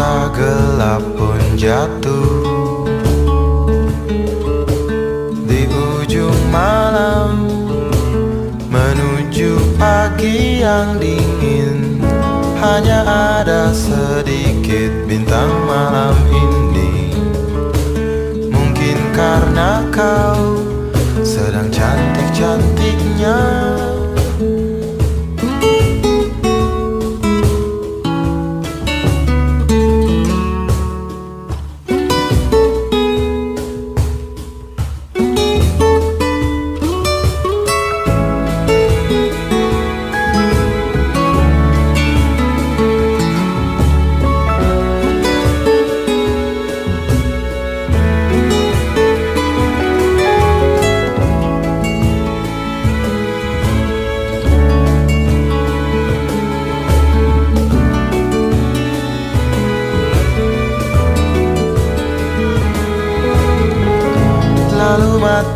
Terasa gelap pun jatuh. Di ujung malam Menuju pagi yang dingin Hanya ada sedikit bintang malam ini. Mungkin karena kau sedang cantik-cantiknya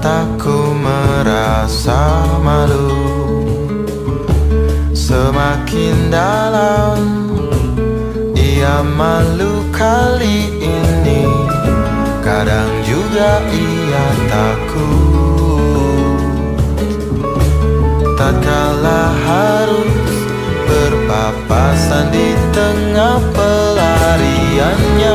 mataku merasa malu. Semakin dalam Ia malu kali ini. Kadang juga ia takut. Tak kalah harus berpapasan di tengah pelariannya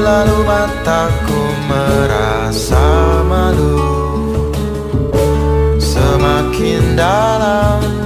Lalu mataku merasa malu. Semakin dalam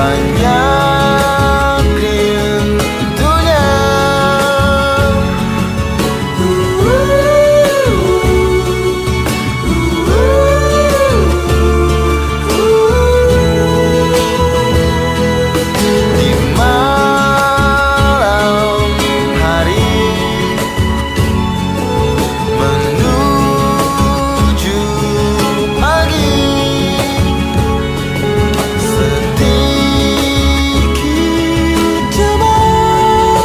banyak